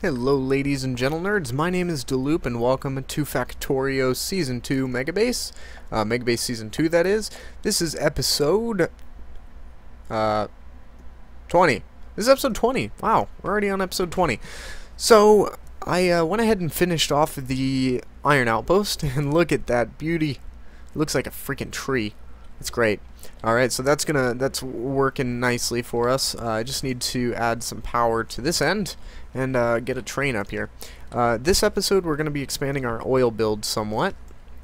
Hello ladies and gentle nerds, my name is Dylloop and welcome to Factorio Season 2 Megabase. Uh, Megabase Season 2 that is. This is episode... Uh... 20. This is episode 20. Wow, we're already on episode 20. So, I uh, went ahead and finished off the Iron Outpost and look at that beauty. Looks like a freaking tree. It's great. Alright, so that's gonna that's working nicely for us. Uh, I just need to add some power to this end and uh, get a train up here. Uh, this episode we're gonna be expanding our oil build somewhat.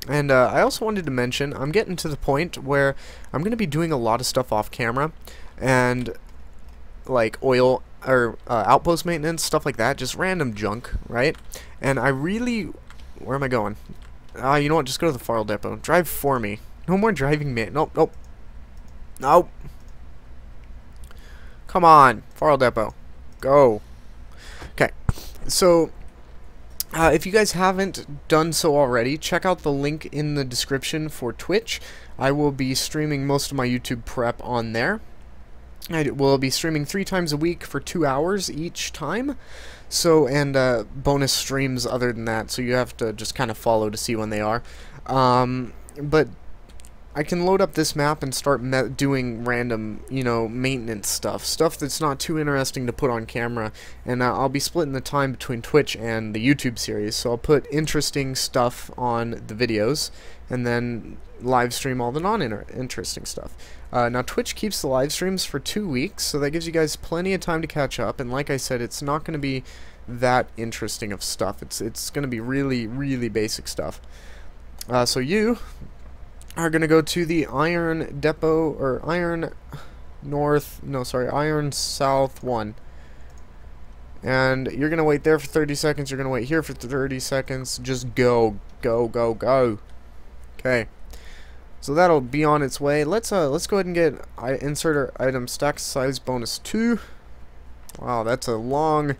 And uh, I also wanted to mention, I'm getting to the point where I'm going to be doing a lot of stuff off camera, and like oil or uh, outpost maintenance, stuff like that, just random junk, right? And I really, where am I going? Uh, you know what, just go to the FARL Depot. Drive for me. No more driving man. Nope, nope. Nope. Come on, FARL Depot. Go. Okay, so uh, if you guys haven't done so already, check out the link in the description for Twitch. I will be streaming most of my YouTube prep on there. I will be streaming three times a week for two hours each time. So, and uh, bonus streams other than that, so you have to just kind of follow to see when they are. Um, but I can load up this map and start doing random, you know, maintenance stuff. Stuff that's not too interesting to put on camera. And uh, I'll be splitting the time between Twitch and the YouTube series. So I'll put interesting stuff on the videos and then live stream all the non-interesting stuff. Uh, now Twitch keeps the live streams for two weeks, so that gives you guys plenty of time to catch up. And like I said, it's not going to be that interesting of stuff. It's it's going to be really, really basic stuff. Uh, so you, are going to go to the Iron Depot, or Iron North, no, sorry, Iron South 1. And you're going to wait there for 30 seconds, you're going to wait here for 30 seconds, just go, go, go, go. Okay. So that'll be on its way. Let's uh let's go ahead and get I insert our item stack size bonus 2. Wow, that's a long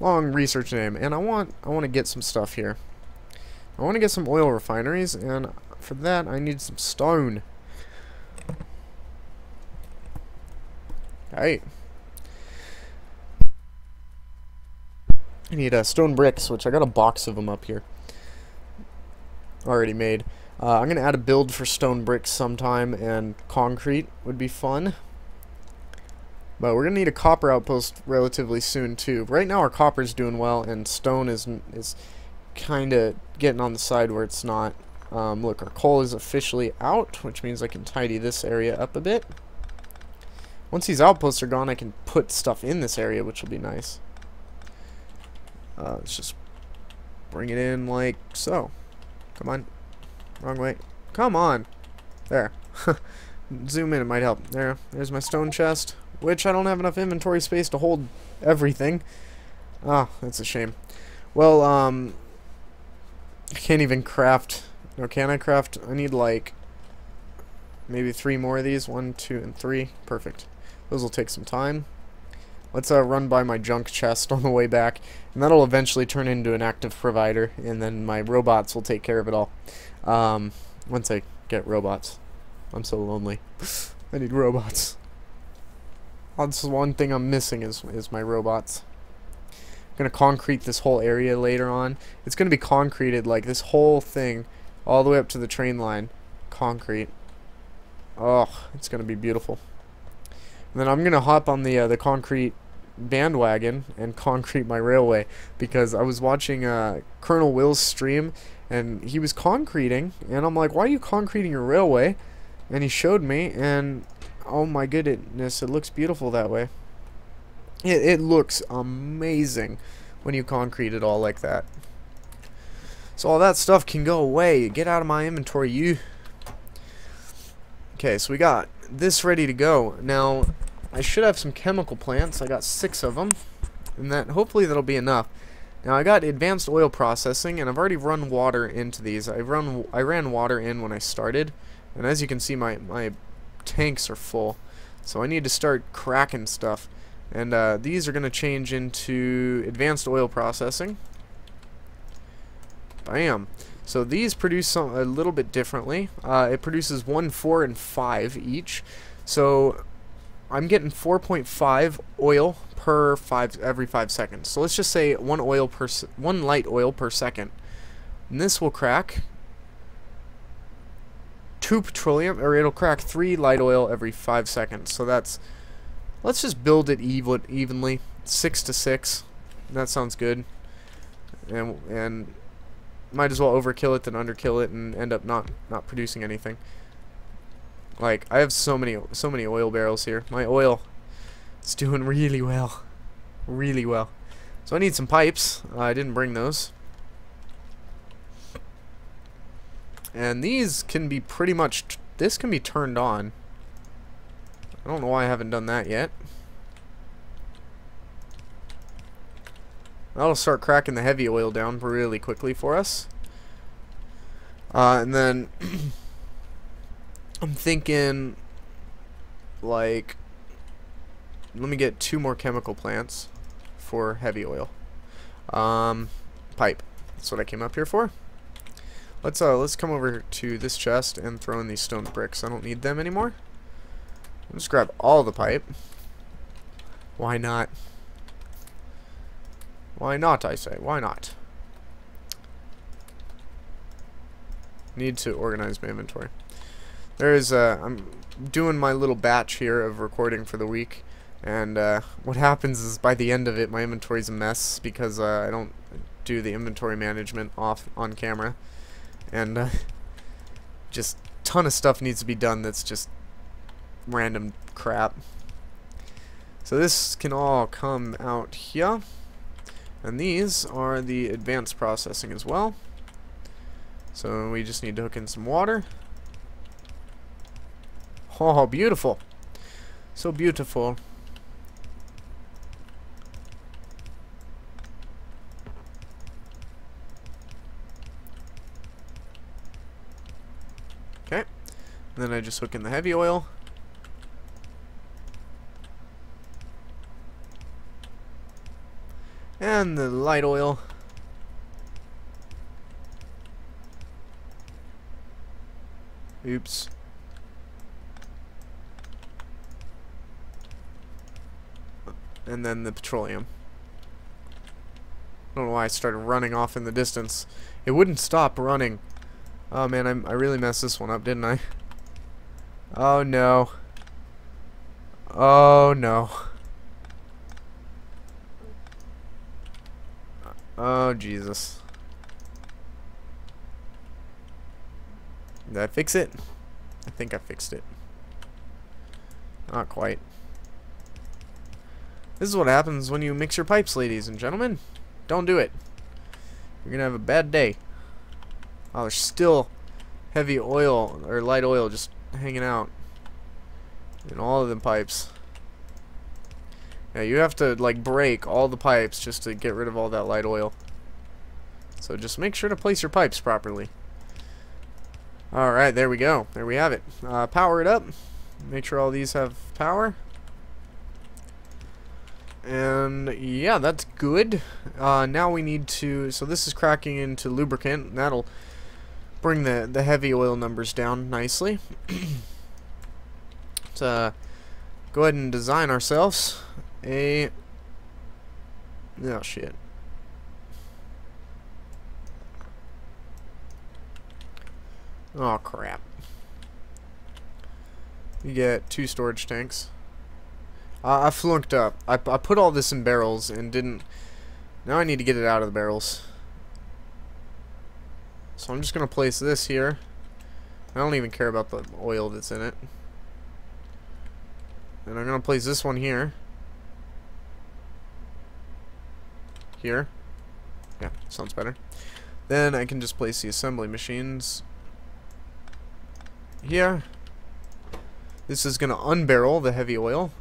long research name and I want I want to get some stuff here. I want to get some oil refineries and for that, I need some stone. Alright. I need uh, stone bricks, which I got a box of them up here. Already made. Uh, I'm going to add a build for stone bricks sometime, and concrete would be fun. But we're going to need a copper outpost relatively soon, too. Right now our copper's doing well, and stone is, is kind of getting on the side where it's not. Um, look, our coal is officially out, which means I can tidy this area up a bit. Once these outposts are gone, I can put stuff in this area, which will be nice. Uh, let's just bring it in like so. Come on. Wrong way. Come on. There. Zoom in, it might help. There. There's my stone chest, which I don't have enough inventory space to hold everything. Ah, that's a shame. Well, um, I can't even craft no, can I craft? I need like maybe three more of these. One, two, and three. Perfect. Those will take some time. Let's uh, run by my junk chest on the way back, and that'll eventually turn into an active provider, and then my robots will take care of it all. Um, once I get robots. I'm so lonely. I need robots. That's one thing I'm missing is, is my robots I'm gonna concrete this whole area later on. It's gonna be concreted like this whole thing all the way up to the train line. Concrete. Oh, it's going to be beautiful. And then I'm going to hop on the uh, the concrete bandwagon and concrete my railway because I was watching uh, Colonel Will's stream and he was concreting and I'm like, why are you concreting your railway? And he showed me and oh my goodness, it looks beautiful that way. It, it looks amazing when you concrete it all like that. So all that stuff can go away. Get out of my inventory, you. Okay, so we got this ready to go. Now, I should have some chemical plants. I got six of them. And that hopefully that'll be enough. Now I got advanced oil processing and I've already run water into these. I run I ran water in when I started. And as you can see my my tanks are full. So I need to start cracking stuff. And uh, these are going to change into advanced oil processing. Bam. So these produce some, a little bit differently. Uh, it produces 1, 4, and 5 each. So I'm getting 4.5 oil per five every five seconds. So let's just say one oil per one light oil per second. And this will crack two petroleum, or it'll crack three light oil every five seconds. So that's let's just build it even evenly, six to six. That sounds good. And and might as well overkill it than underkill it and end up not not producing anything. Like I have so many so many oil barrels here. My oil is doing really well, really well. So I need some pipes. Uh, I didn't bring those. And these can be pretty much this can be turned on. I don't know why I haven't done that yet. That'll start cracking the heavy oil down really quickly for us. Uh, and then I'm thinking like let me get two more chemical plants for heavy oil. Um, pipe. That's what I came up here for. Let's uh let's come over to this chest and throw in these stone bricks. I don't need them anymore. Let's grab all the pipe. Why not? Why not, I say? Why not? Need to organize my inventory. There is, uh, I'm doing my little batch here of recording for the week, and uh, what happens is by the end of it, my inventory's a mess because uh, I don't do the inventory management off on camera, and uh, just ton of stuff needs to be done that's just random crap. So this can all come out here. And these are the advanced processing as well. So we just need to hook in some water. Oh, beautiful. So beautiful. Okay. And then I just hook in the heavy oil. And the light oil. Oops. And then the petroleum. I don't know why I started running off in the distance. It wouldn't stop running. Oh man, I, I really messed this one up, didn't I? Oh no. Oh no. Oh, Jesus. Did I fix it? I think I fixed it. Not quite. This is what happens when you mix your pipes, ladies and gentlemen. Don't do it. You're going to have a bad day. Oh, there's still heavy oil, or light oil, just hanging out in all of them pipes. Yeah, you have to like break all the pipes just to get rid of all that light oil. So just make sure to place your pipes properly. Alright, there we go. There we have it. Uh, power it up. Make sure all these have power. And yeah, that's good. Uh, now we need to, so this is cracking into lubricant. That'll bring the, the heavy oil numbers down nicely. Let's uh, go ahead and design ourselves a oh shit. Oh crap. You get two storage tanks. Uh, I flunked up. I, I put all this in barrels and didn't now I need to get it out of the barrels. So I'm just gonna place this here. I don't even care about the oil that's in it. And I'm gonna place this one here here. Yeah, sounds better. Then I can just place the assembly machines here. This is going to unbarrel the heavy oil.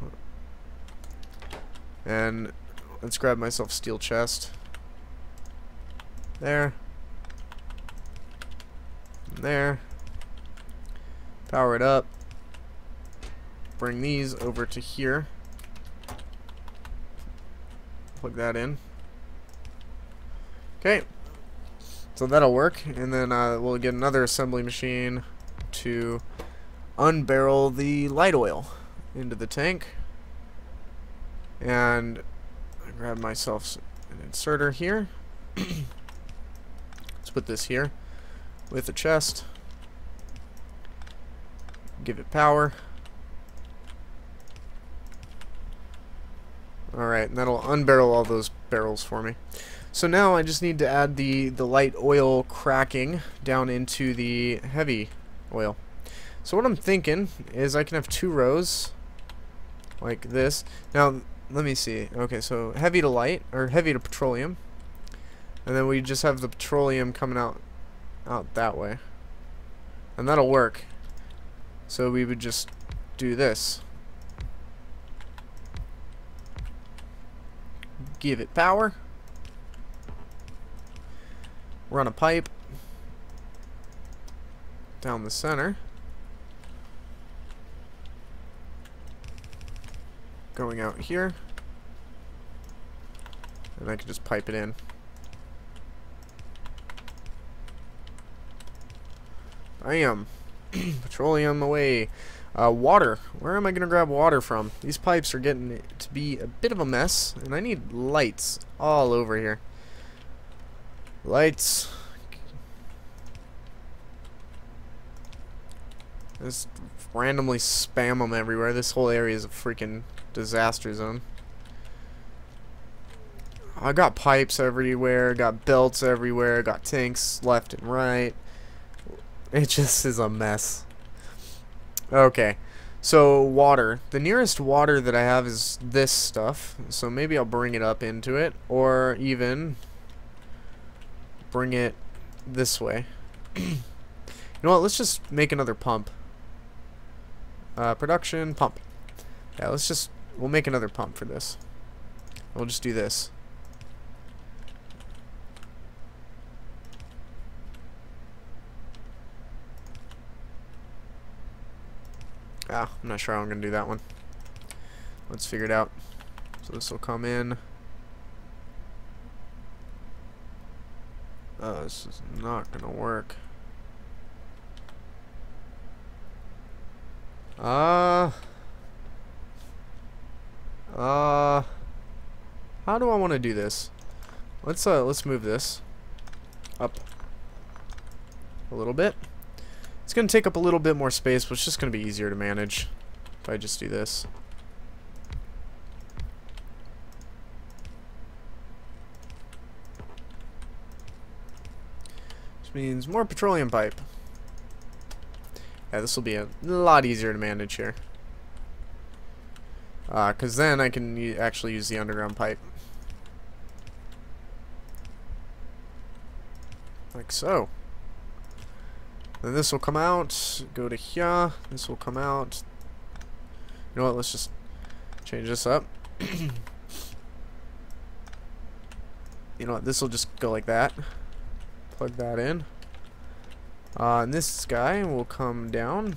And let's grab myself steel chest. There. There. Power it up. Bring these over to here. Plug that in. Okay. So that'll work. And then uh, we'll get another assembly machine to unbarrel the light oil into the tank. And I grab myself an inserter here. Let's put this here with a chest. Give it power. Alright, and that'll unbarrel all those barrels for me. So now I just need to add the, the light oil cracking down into the heavy oil. So what I'm thinking is I can have two rows like this. Now, let me see. Okay, so heavy to light, or heavy to petroleum. And then we just have the petroleum coming out out that way. And that'll work. So we would just do this. Give it power. Run a pipe down the center. Going out here. And I can just pipe it in. Bam. Petroleum away. Uh, water. Where am I going to grab water from? These pipes are getting to be a bit of a mess. And I need lights all over here. Lights. Just randomly spam them everywhere. This whole area is a freaking disaster zone. I got pipes everywhere, got belts everywhere, got tanks left and right. It just is a mess. Okay. So, water. The nearest water that I have is this stuff. So maybe I'll bring it up into it. Or even bring it this way. you know what? Let's just make another pump. Uh, production, pump. Yeah, let's just... We'll make another pump for this. We'll just do this. Ah, I'm not sure how I'm going to do that one. Let's figure it out. So this will come in. This is not to work. Uh... Uh... How do I want to do this? Let's, uh, let's move this up a little bit. It's to take up a little bit more space, but it's just to be easier to manage if I just do this. Which means more petroleum pipe. Yeah, this will be a lot easier to manage here. Because uh, then I can actually use the underground pipe. Like so. Then this will come out, go to here, this will come out. You know what, let's just change this up. you know what, this will just go like that. Plug that in. Uh, and this guy will come down.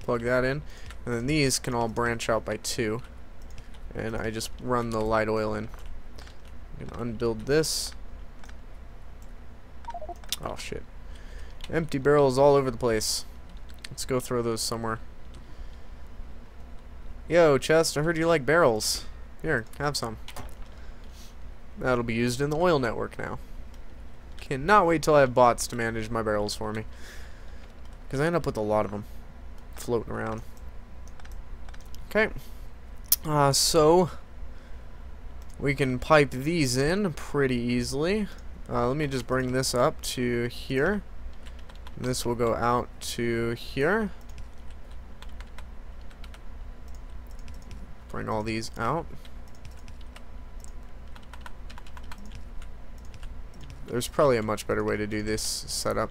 Plug that in. And then these can all branch out by two. And I just run the light oil in. I'm to unbuild this. Oh shit. Empty barrels all over the place. Let's go throw those somewhere. Yo, Chest, I heard you like barrels. Here, have some. That'll be used in the oil network now. Cannot wait till I have bots to manage my barrels for me. Because I end up with a lot of them floating around. Okay. Uh, so, we can pipe these in pretty easily. Uh, let me just bring this up to here. This will go out to here. Bring all these out. There's probably a much better way to do this setup.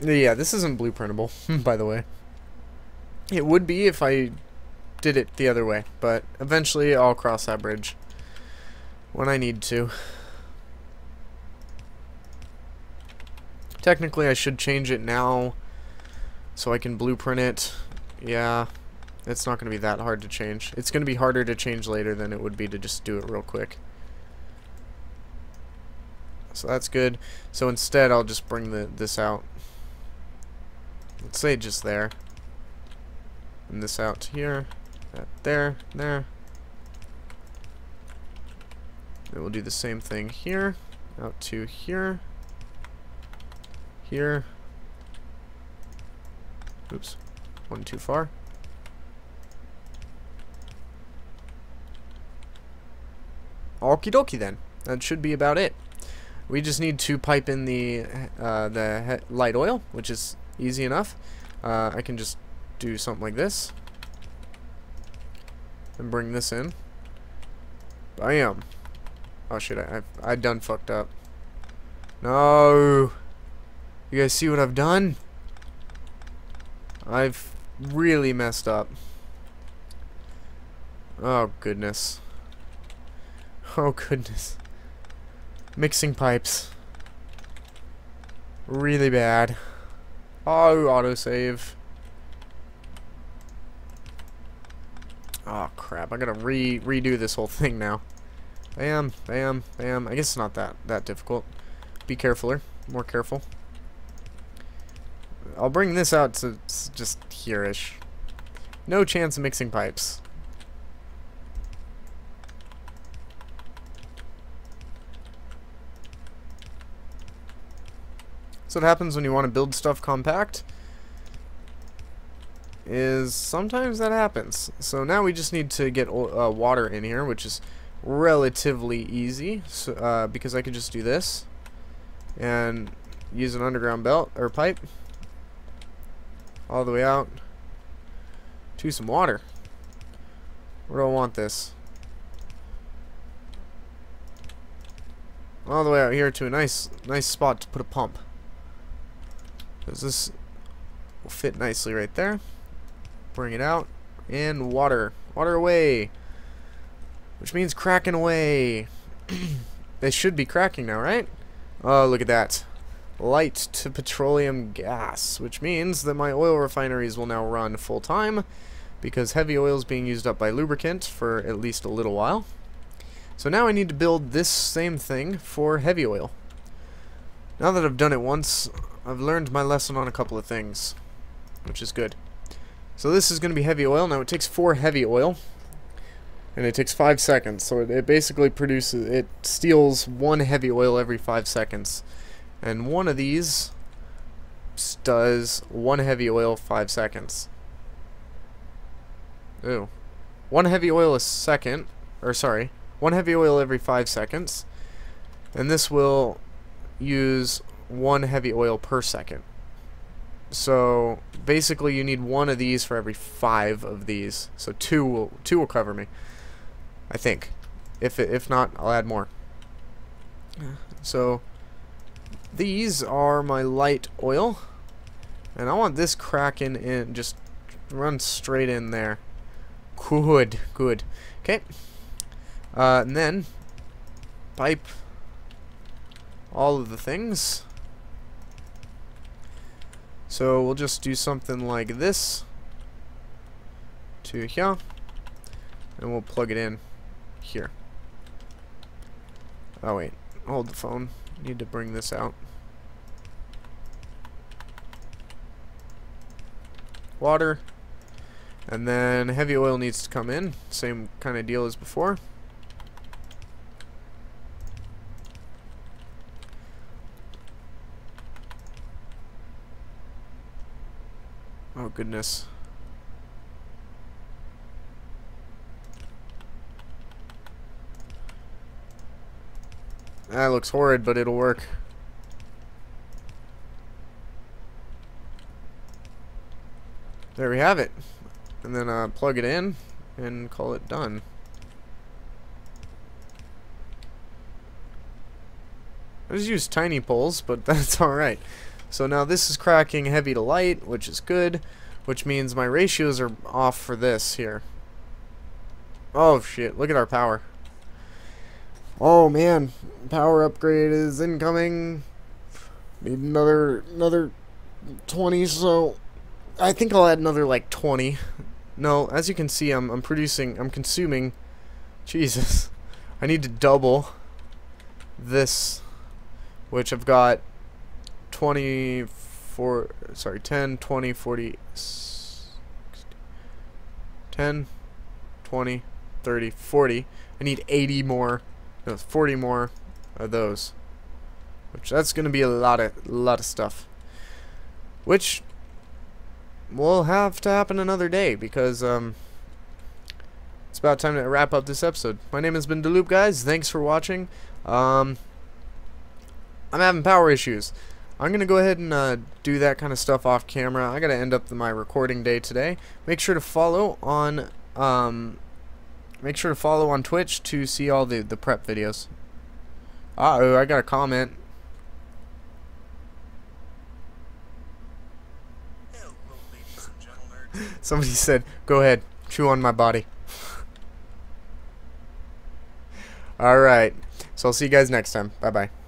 Yeah, this isn't blueprintable, by the way. It would be if I did it the other way, but eventually I'll cross that bridge when I need to. Technically, I should change it now so I can blueprint it. Yeah, it's not going to be that hard to change. It's going to be harder to change later than it would be to just do it real quick. So that's good. So instead, I'll just bring the this out. let's say just there. And this out here, that there, there. And we'll do the same thing here, out to here, here. Oops, one too far. Okie dokie then. That should be about it. We just need to pipe in the uh, the light oil, which is easy enough. Uh, I can just do something like this and bring this in. Bam. Oh shit, I, I've, I done fucked up. No. You guys see what I've done? I've really messed up. Oh goodness. Oh goodness. Mixing pipes. Really bad. Oh, autosave. Oh crap, I gotta re redo this whole thing now. Bam, bam, bam. I guess it's not that, that difficult. Be carefuler. More careful. I'll bring this out to just here-ish. No chance of mixing pipes. So what happens when you want to build stuff compact is sometimes that happens. So now we just need to get uh, water in here, which is relatively easy so, uh, because I could just do this and use an underground belt or pipe all the way out to some water. Where do I want this? All the way out here to a nice nice spot to put a pump. Because this will fit nicely right there. Bring it out. And water. Water away. Which means cracking away. they should be cracking now, right? Oh, look at that. Light to petroleum gas. Which means that my oil refineries will now run full time. Because heavy oil is being used up by lubricant for at least a little while. So now I need to build this same thing for heavy oil. Now that I've done it once, I've learned my lesson on a couple of things, which is good. So this is going to be heavy oil. Now it takes four heavy oil, and it takes five seconds. So it, it basically produces, it steals one heavy oil every five seconds. And one of these does one heavy oil five seconds. Ooh. One heavy oil a second, or sorry, one heavy oil every five seconds. And this will use one heavy oil per second. So basically you need one of these for every five of these. So two will two will cover me. I think. If it, if not, I'll add more. So these are my light oil. And I want this cracking in just run straight in there. Good, good. Okay. Uh, and then pipe all of the things. So we'll just do something like this to here, and we'll plug it in here. Oh wait, hold the phone. Need to bring this out. Water, and then heavy oil needs to come in. Same kind of deal as before. Oh goodness. That looks horrid, but it'll work. There we have it. And then uh, plug it in and call it done. I just use tiny poles, but that's alright. So now this is cracking heavy to light, which is good, which means my ratios are off for this here. Oh shit, look at our power. Oh man, power upgrade is incoming. Need another another 20, so I think I'll add another like 20. No, as you can see, I'm I'm producing, I'm consuming. Jesus, I need to double this, which I've got 24 4, sorry, 10, 20, 40, 10, 20, 30, 40. I need 80 more, no, 40 more of those. Which that's going to be a lot of, lot of stuff. Which will have to happen another day because, um, it's about time to wrap up this episode. My name has been Dylloop, guys. Thanks for watching. Um, I'm having power issues. I'm going to go ahead and uh, do that kind of stuff off camera. I got to end up my recording day today. Make sure to follow on um, make sure to follow on Twitch to see all the, the prep videos. Uh oh I got a comment. Somebody said, go ahead, chew on my body. Alright, so I'll see you guys next time. Bye-bye.